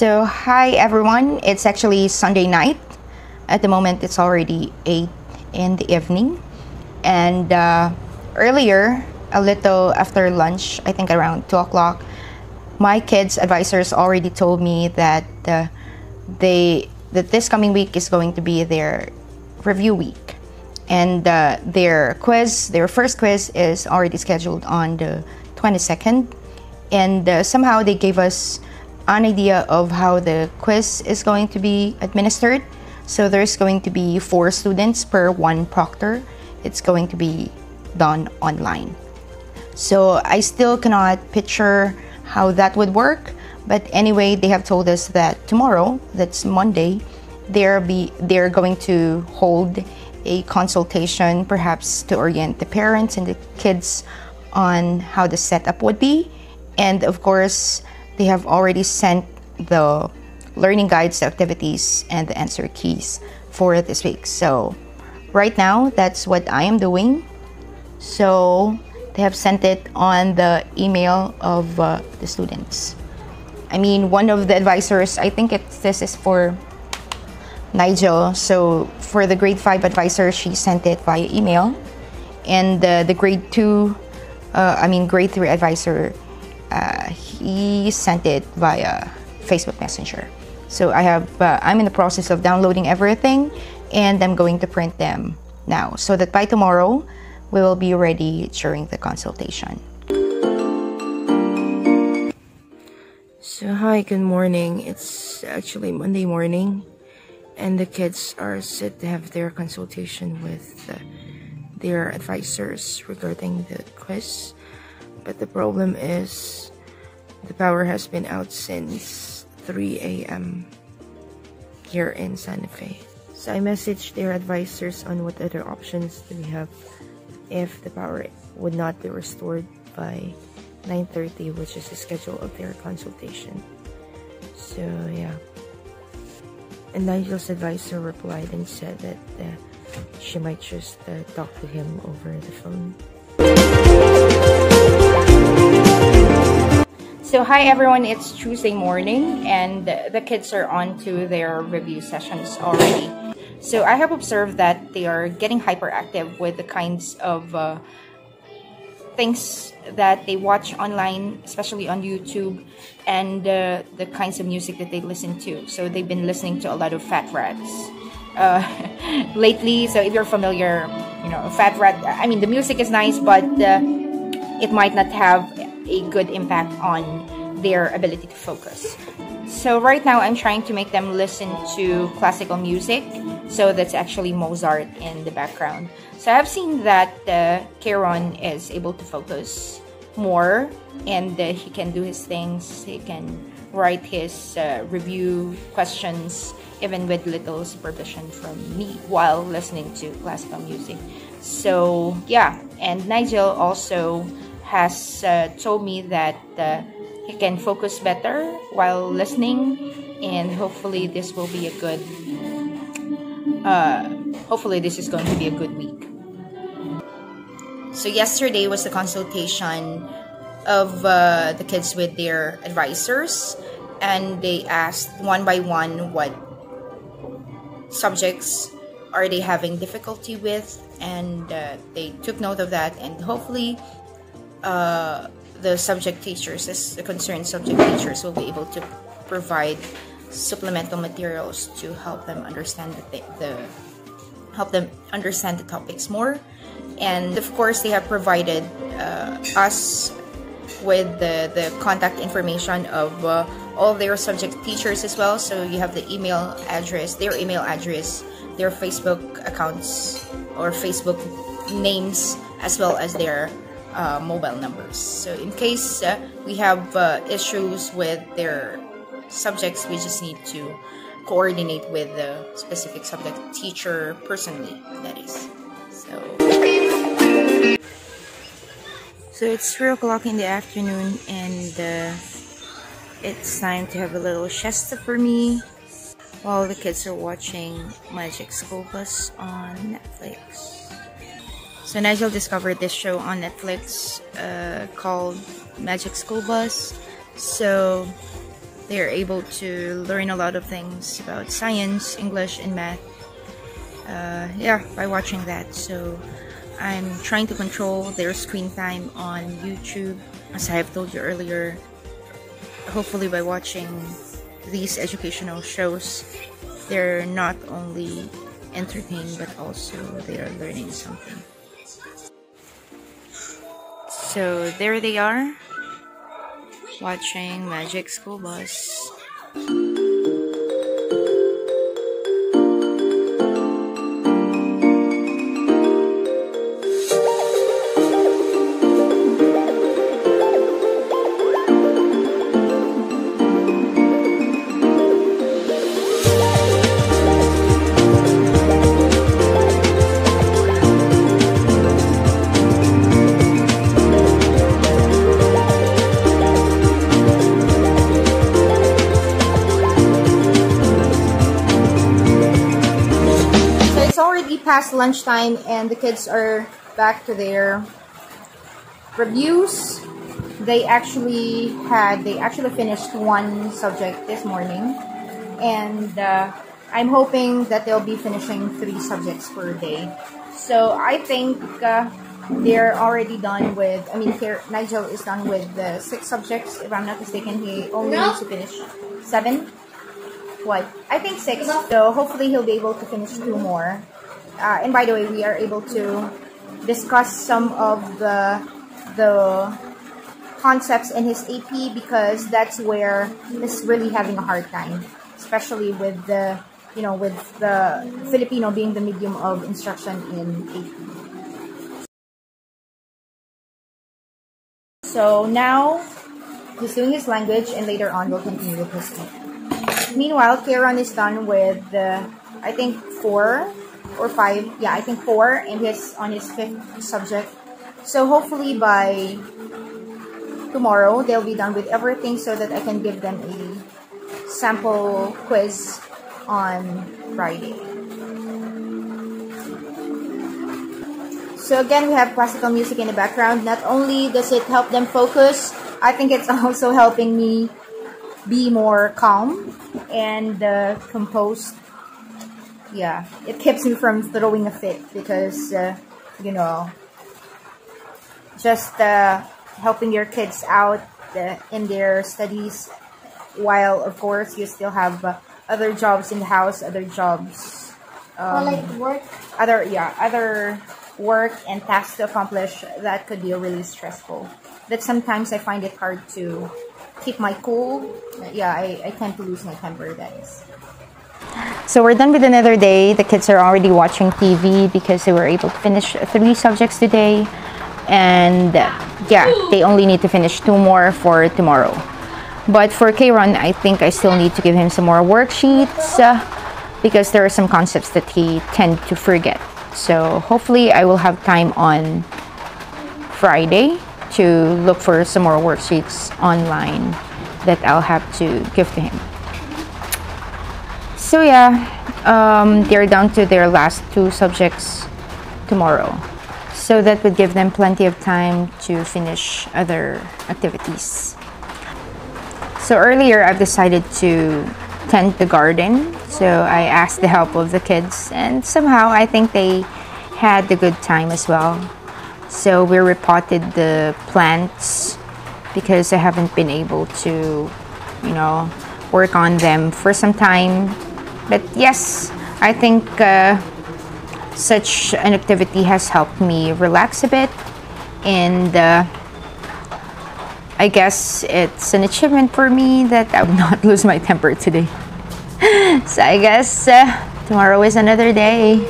So, hi everyone. It's actually Sunday night. At the moment, it's already 8 in the evening. And uh, earlier, a little after lunch, I think around 2 o'clock, my kids' advisors already told me that uh, they that this coming week is going to be their review week. And uh, their quiz, their first quiz, is already scheduled on the 22nd. And uh, somehow they gave us an idea of how the quiz is going to be administered. So there's going to be four students per one proctor. It's going to be done online. So I still cannot picture how that would work. But anyway, they have told us that tomorrow, that's Monday, they're be they're going to hold a consultation perhaps to orient the parents and the kids on how the setup would be. And of course, they have already sent the learning guides, the activities, and the answer keys for this week. So right now, that's what I am doing. So they have sent it on the email of uh, the students. I mean, one of the advisors, I think it, this is for Nigel. So for the grade 5 advisor, she sent it via email. And uh, the grade 2, uh, I mean, grade 3 advisor, uh, he sent it via Facebook Messenger. So I have, uh, I'm in the process of downloading everything and I'm going to print them now so that by tomorrow we will be ready during the consultation. So hi, good morning. It's actually Monday morning and the kids are set to have their consultation with uh, their advisors regarding the quiz. But the problem is the power has been out since 3 a.m. here in Santa Fe. So I messaged their advisors on what other options do we have if the power would not be restored by 9.30 which is the schedule of their consultation. So yeah. And Nigel's advisor replied and said that uh, she might just uh, talk to him over the phone. So hi everyone, it's Tuesday morning and the kids are on to their review sessions already. So I have observed that they are getting hyperactive with the kinds of uh, things that they watch online, especially on YouTube, and uh, the kinds of music that they listen to. So they've been listening to a lot of Fat Rats uh, lately. So if you're familiar, you know, Fat Rat, I mean, the music is nice, but uh, it might not have a good impact on their ability to focus. So right now, I'm trying to make them listen to classical music. So that's actually Mozart in the background. So I've seen that uh, Kieron is able to focus more and uh, he can do his things. He can write his uh, review questions even with little supervision from me while listening to classical music. So yeah, and Nigel also has uh, told me that uh, he can focus better while listening, and hopefully this will be a good. Uh, hopefully this is going to be a good week. So yesterday was the consultation of uh, the kids with their advisors, and they asked one by one what subjects are they having difficulty with, and uh, they took note of that, and hopefully the subject teachers, the concerned subject teachers, will be able to provide supplemental materials to help them understand the, the help them understand the topics more. And of course, they have provided uh, us with the, the contact information of uh, all their subject teachers as well. So you have the email address, their email address, their Facebook accounts or Facebook names, as well as their uh, mobile numbers. So in case uh, we have uh, issues with their subjects, we just need to coordinate with the specific subject teacher personally, that is. So, so it's 3 o'clock in the afternoon and uh, it's time to have a little siesta for me while the kids are watching Magic School Bus on Netflix. So Nigel discovered this show on Netflix uh, called Magic School Bus. So they're able to learn a lot of things about science, English, and math. Uh, yeah, by watching that. So I'm trying to control their screen time on YouTube, as I have told you earlier. Hopefully, by watching these educational shows, they're not only entertained but also they are learning something. So there they are, watching Magic School Bus. Past lunchtime and the kids are back to their reviews. They actually had, they actually finished one subject this morning. And uh, I'm hoping that they'll be finishing three subjects per day. So I think uh, they're already done with, I mean, Nigel is done with the six subjects. If I'm not mistaken, he only no. needs to finish seven. What? I think six. So hopefully he'll be able to finish two more uh, and by the way, we are able to discuss some of the the concepts in his AP because that's where he's really having a hard time, especially with the you know with the Filipino being the medium of instruction in AP. So now he's doing his language, and later on we'll continue with his AP. Meanwhile, Kieran is done with the I think four or five. Yeah, I think four, and he's on his fifth subject. So hopefully by tomorrow they'll be done with everything so that I can give them a sample quiz on Friday. So again, we have classical music in the background. Not only does it help them focus, I think it's also helping me be more calm and uh, composed yeah, it keeps me from throwing a fit because, uh, you know, just uh, helping your kids out uh, in their studies while, of course, you still have uh, other jobs in the house, other jobs. Um, like work? Other, yeah, other work and tasks to accomplish that could be really stressful. That sometimes I find it hard to keep my cool. Yeah, I, I tend to lose my temper, guys. So we're done with another day. The kids are already watching TV because they were able to finish three subjects today. And yeah, they only need to finish two more for tomorrow. But for K-Ron, I think I still need to give him some more worksheets uh, because there are some concepts that he tend to forget. So hopefully I will have time on Friday to look for some more worksheets online that I'll have to give to him. So yeah, um, they're down to their last two subjects tomorrow. So that would give them plenty of time to finish other activities. So earlier I've decided to tend the garden. So I asked the help of the kids and somehow I think they had a good time as well. So we repotted the plants because I haven't been able to, you know, work on them for some time but yes, I think uh, such an activity has helped me relax a bit and uh, I guess it's an achievement for me that I would not lose my temper today. so I guess uh, tomorrow is another day.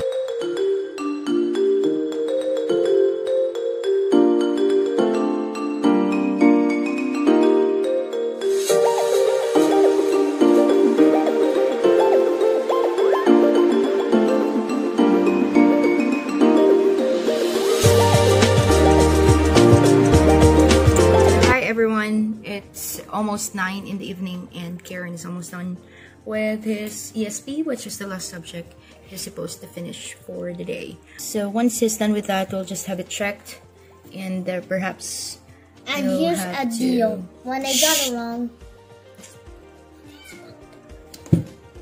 Almost 9 in the evening and Karen is almost done with his ESP, which is the last subject he's supposed to finish for the day. So once he's done with that, we'll just have it checked and uh, perhaps And here's a deal. When I got it wrong,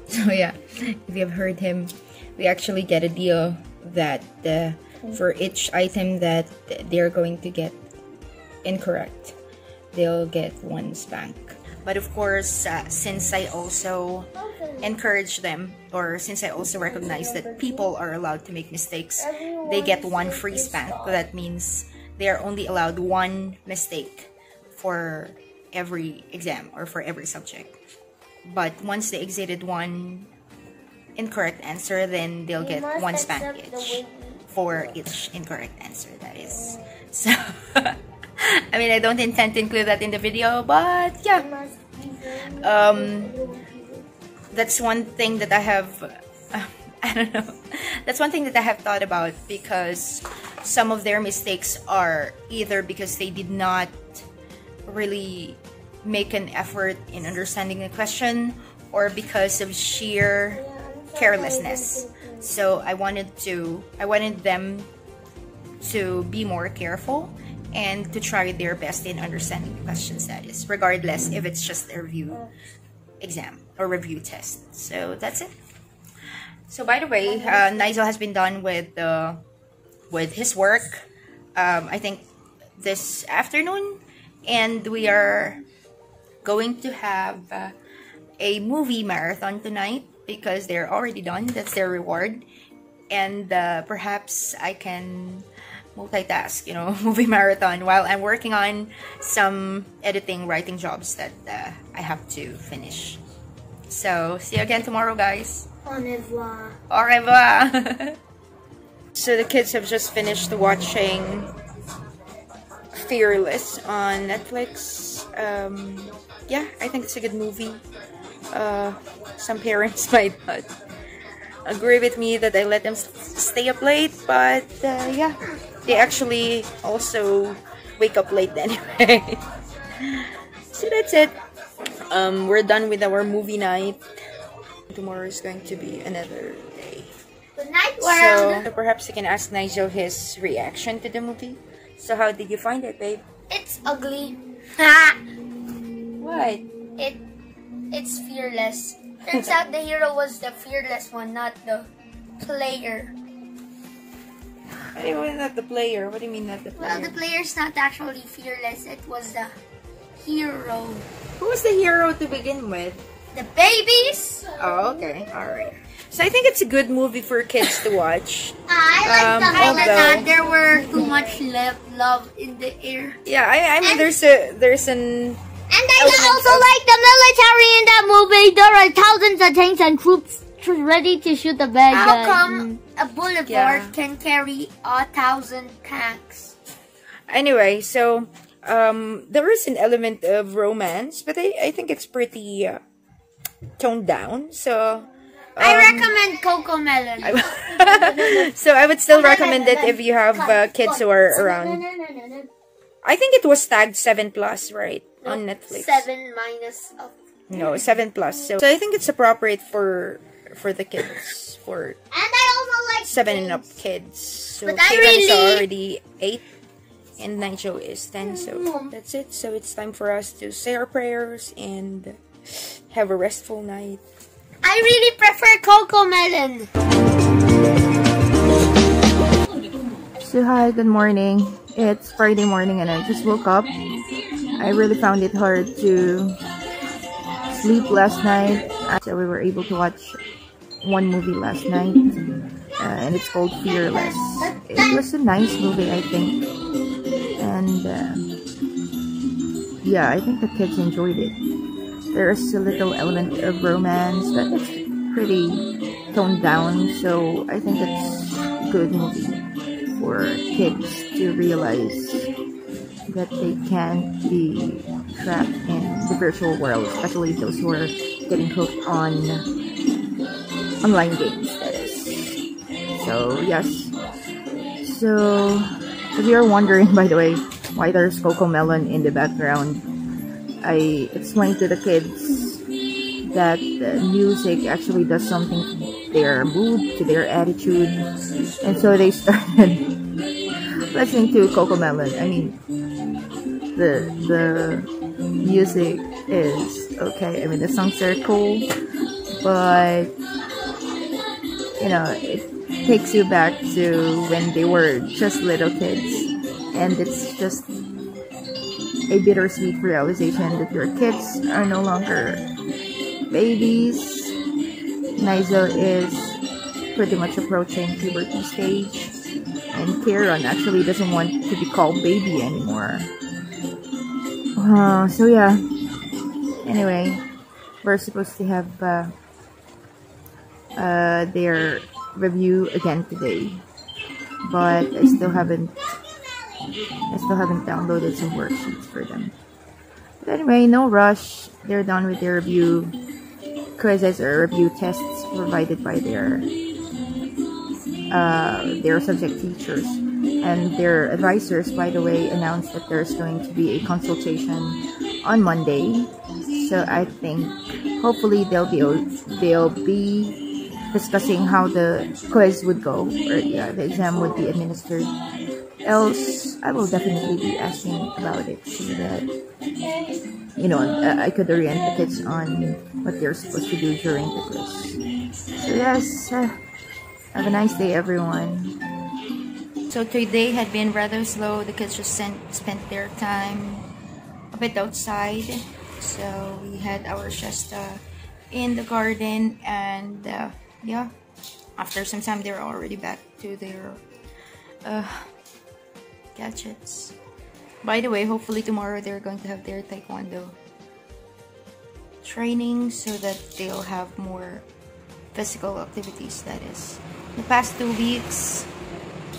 So yeah, if you've heard him, we actually get a deal that uh, for each item that they're going to get incorrect, they'll get one spank. But of course, uh, since I also encourage them, or since I also recognize that people are allowed to make mistakes, they get one free spank. So That means they are only allowed one mistake for every exam or for every subject. But once they exceeded one incorrect answer, then they'll get one spank each for each incorrect answer. That is so. I mean, I don't intend to include that in the video, but yeah. Um, that's one thing that I have. Uh, I don't know. That's one thing that I have thought about because some of their mistakes are either because they did not really make an effort in understanding the question or because of sheer carelessness. So I wanted to I wanted them to be more careful and to try their best in understanding the questions that is regardless if it's just a review exam or review test. So that's it. So by the way, uh, Nigel has been done with the with his work. Um, I think this afternoon, and we are going to have uh, a movie marathon tonight because they're already done. That's their reward, and uh, perhaps I can multitask, you know, movie marathon while I'm working on some editing, writing jobs that uh, I have to finish. So, see you again tomorrow, guys. Au revoir. Au revoir. so the kids have just finished watching Fearless on Netflix. Um, yeah, I think it's a good movie. Uh, some parents might not agree with me that I let them stay up late, but uh, yeah, they actually also wake up late anyway. so that's it. Um, we're done with our movie night. Tomorrow is going to be another day. Good night, world. So perhaps you can ask Nigel his reaction to the movie. So how did you find it, babe? It's ugly. what? It it's fearless. Turns out the hero was the fearless one, not the player. What do you mean not the player? What do you mean not the player? Well, the player's not actually fearless. It was the hero. Who was the hero to begin with? The babies. Oh, okay. Alright. So I think it's a good movie for kids to watch. I like Um, the fact although- that there were too much love, love in the air. Yeah, I, I mean And- there's a there's an And I also like the military in that movie. There are thousands of tanks and troops tr- ready to shoot the bad How guy. come a boulevard Yeah. can carry a thousand tanks? anyway, so um, there is an element of romance, but I, I think it's pretty uh, toned down. So I um, recommend CoComelon. so I would still recommend it if you have uh, kids who are around. I think it was tagged seven plus, right, on Netflix. Seven minus of. No, seven plus. So, so I think it's appropriate for for the kids for And I also like seven and up kids. So But I is really- already eight, and Nigel is ten. So mm-hmm. that's it. So it's time for us to say our prayers and have a restful night. I really prefer CoComelon. So hi, good morning. It's Friday morning and I just woke up. I really found it hard to sleep last night. So we were able to watch one movie last night uh, and it's called Fearless. It was a nice movie, I think. And uh, yeah, I think the kids enjoyed it. There's a little element of romance, but it's pretty toned down, so I think it's a good movie for kids to realize that they can't be trapped in the virtual world, especially those who are getting hooked on online games, that is. So, yes. So, if you're wondering, by the way, why there's CoComelon in the background, I explained to the kids that the music actually does something to their mood, to their attitude, and so they started listening to CoComelon. I mean, the the music is okay. I mean, the songs are cool, but you know, it takes you back to when they were just little kids, and it's just a bittersweet realization that your kids are no longer babies. Nigel is pretty much approaching puberty stage, and Kieran actually doesn't want to be called baby anymore. Uh, so yeah. Anyway, we're supposed to have uh, uh, their review again today, but I still haven't I still haven't downloaded some worksheets for them. But anyway, no rush. They're done with their review quizzes or review tests provided by their uh, their subject teachers and their advisors. By the way, announced that there's going to be a consultation on Monday. So I think hopefully they'll be they'll be discussing how the quiz would go or yeah, the exam would be administered else I will definitely be asking about it so that you know I could orient the kids on what they're supposed to do during the quiz. So yes, uh, have a nice day everyone. So today had been rather slow. The kids just sent, spent their time a bit outside. So we had our siesta in the garden and uh, yeah, after some time they're already back to their uh, gadgets. By the way, hopefully tomorrow they're going to have their taekwondo training so that they'll have more physical activities that is. The past two weeks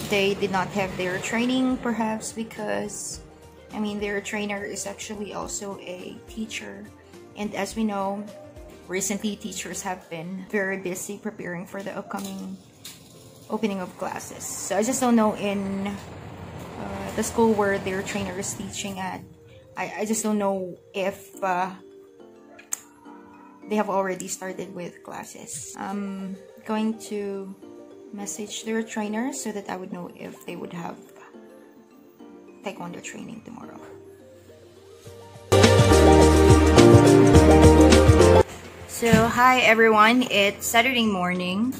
they did not have their training perhaps because I mean their trainer is actually also a teacher and as we know recently teachers have been very busy preparing for the upcoming opening of classes. So I just don't know in uh, the school where their trainer is teaching at. I, I just don't know if uh, they have already started with classes. I'm going to message their trainer so that I would know if they would have taekwondo training tomorrow. So, hi everyone, it's Saturday morning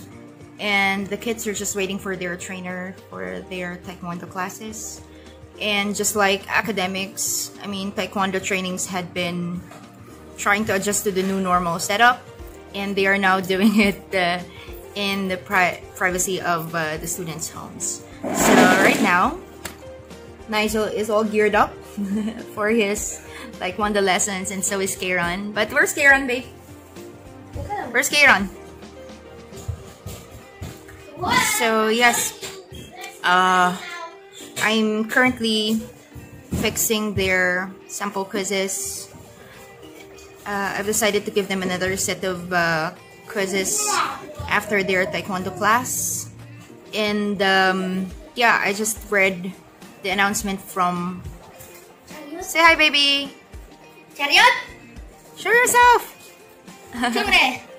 and the kids are just waiting for their trainer for their taekwondo classes and just like academics i mean taekwondo trainings had been trying to adjust to the new normal setup and they are now doing it uh, in the pri privacy of uh, the students homes. So right now Nigel is all geared up for his like one of the lessons and so is Kieran but where's Kieran babe? Where's Kieran so yes, uh, I'm currently fixing their sample quizzes. Uh, I've decided to give them another set of uh, quizzes after their taekwondo class. And um, yeah, I just read the announcement from. Say hi, baby. Chariot. Show yourself.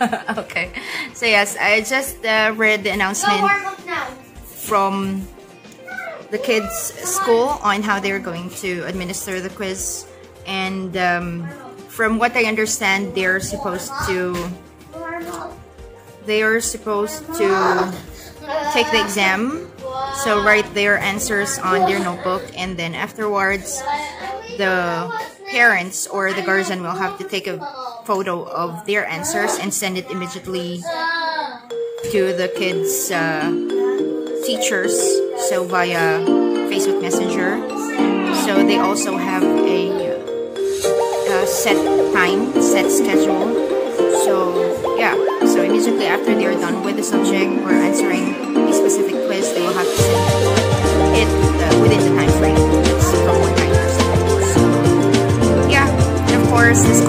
okay. So yes, I just uh, read the announcement from the kids' school on how they're going to administer the quiz, and um, from what I understand, they're supposed to they are supposed to take the exam. So write their answers on their notebook, and then afterwards, the parents or the guardian will have to take a photo of their answers and send it immediately to the kids' uh, teachers, so via Facebook Messenger. So they also have a, set time, set schedule. So yeah, so immediately after they're done with the subject or answering a specific quiz, they will have to send it uh, within the time frame. From time So yeah, and of course the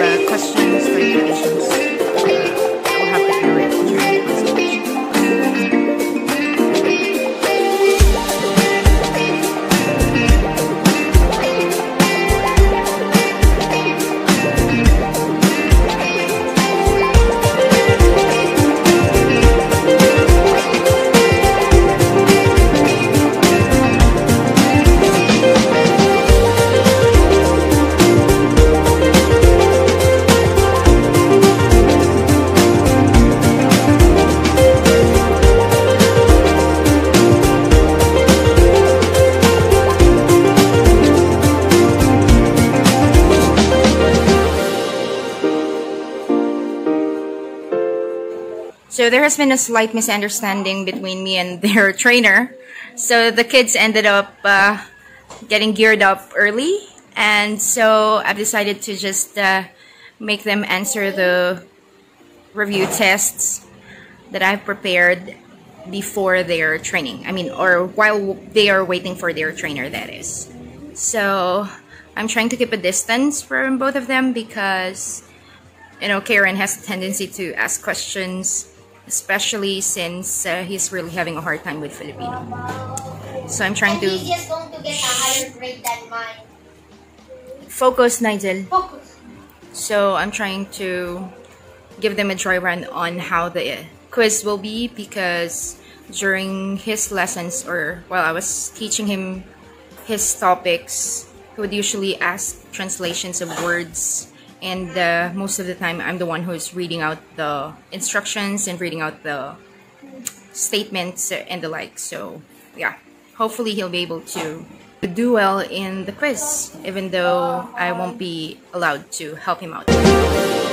questions, clarifications, uh, So there has been a slight misunderstanding between me and their trainer. So the kids ended up uh, getting geared up early, and so I've decided to just uh, make them answer the review tests that I've prepared before their training. I mean, or while they are waiting for their trainer, that is. So I'm trying to keep a distance from both of them because you know, Karen has a tendency to ask questions, especially since uh, he's really having a hard time with Filipino. So I'm trying And he's to just going to get a higher grade than mine. focus, Nigel. Focus. So I'm trying to give them a dry run on how the quiz will be because during his lessons or while I was teaching him his topics, he would usually ask translations of words. And uh, most of the time, I'm the one who's reading out the instructions and reading out the statements and the like. So, yeah, hopefully he'll be able to do well in the quiz, even though I won't be allowed to help him out.